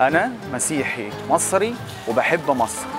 أنا مسيحي مصري وبحب مصر.